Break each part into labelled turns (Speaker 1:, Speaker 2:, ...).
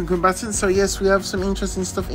Speaker 1: Falcon combatants. So yes, we have some interesting stuff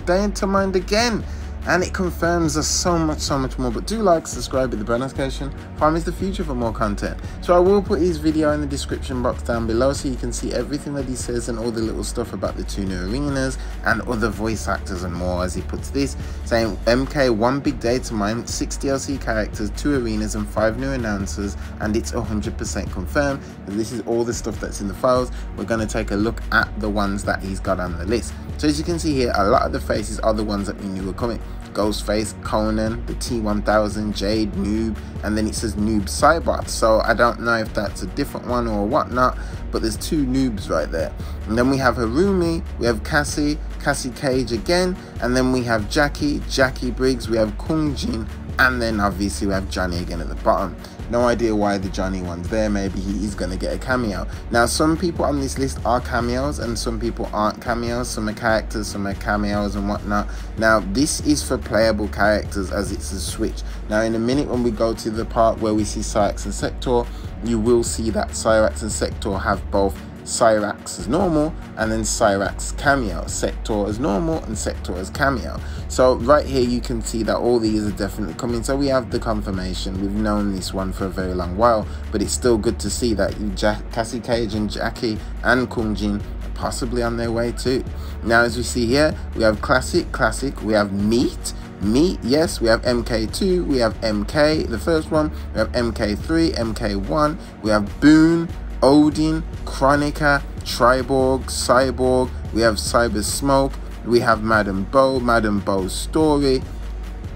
Speaker 1: datamined again and it confirms us so much so much more. But do like subscribe with the bell notification. Farm is the future for more content. So i will put his video in the description box down below so you can see everything that he says and all the little stuff about the two new arenas and other voice actors and more as he puts this. Saying mk one big datamine six dlc characters two arenas and five new announcers. And it's 100 percent confirmed and this is all the stuff that's in the files. We're going to take a look at the ones that he's got on the list. So as you can see here a lot of the faces are the ones that we knew were coming Ghostface, Conan, the T1000, Jade, Noob, and then it says Noob Saibot. So I don't know if that's a different one or whatnot, but there's two noobs right there. And then we have Harumi, we have Cassie, Cassie Cage again, and then we have Jackie, Jackie Briggs, we have Kung Jin, and then obviously we have Johnny again at the bottom. No idea why the Johnny one's there. Maybe he is going to get a cameo. Now, some people on this list are cameos and some people aren't cameos. Some are characters, some are cameos and whatnot. Now, this is for playable characters as it's a switch. Now, in a minute when we go to the part where we see Cyrax and Sektor, you will see that Cyrax and Sektor have both Cyrax as normal, and then Cyrax cameo, Sektor as normal, and Sektor as cameo. So right here you can see that all these are definitely coming. So we have the confirmation. We've known this one for a very long while, but it's still good to see that Jack, Cassie Cage and Jackie and Kung Jin are possibly on their way too. Now as we see here, we have Classic, Classic, we have Meat, Meat, yes, we have MK2, we have MK, the first one, we have MK3, MK1, we have Boone, Odin, Kronika, Triborg, Cyborg, we have Cyber Smoke, we have Madame Bo, Madame Bo's story,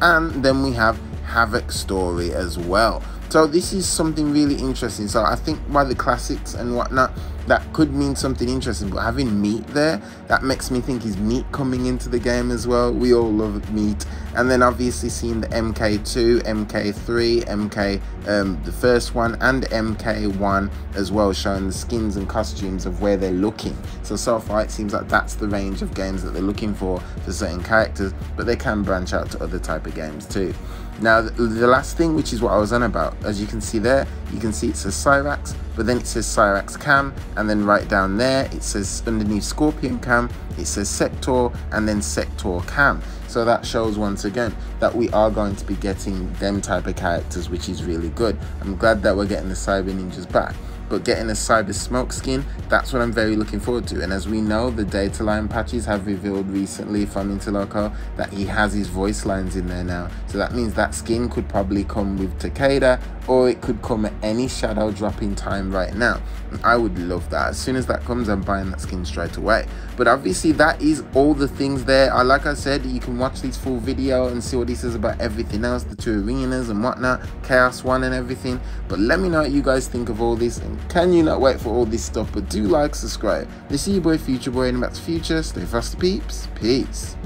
Speaker 1: and then we have Havik story as well. So this is something really interesting. So I think by the classics and whatnot, that could mean something interesting. But having meat there, that makes me think is meat coming into the game as well. We all love meat. And then obviously seeing the MK2, MK3, MK, um, the first one, and MK1 as well, showing the skins and costumes of where they're looking. So so far it seems like that's the range of games that they're looking for for certain characters, but they can branch out to other type of games too. Now the last thing, which is what I was on about, as you can see there, you can see it says Cyrax, but then it says Cyrax Cam, and then right down there it says underneath Scorpion Cam, it says Sektor, and then Sektor Cam. So that shows once again that we are going to be getting them type of characters, which is really good. I'm glad that we're getting the Cyber Ninjas back but getting a cyber smoke skin that's what i'm very looking forward to and as we know the data line patches have revealed recently from Interloko that he has his voice lines in there now so that means that skin could probably come with takeda or it could come at any shadow dropping time right now i would love that as soon as that comes i'm buying that skin straight away but obviously that is all the things there I, like i said you can watch this full video and see what he says about everything else the two arenas and whatnot chaos one and everything but let me know what you guys think of all this and can you not wait for all this stuff? But do like, subscribe. This is your boy Future Boy, and that's Future. Stay fast, peeps. Peace.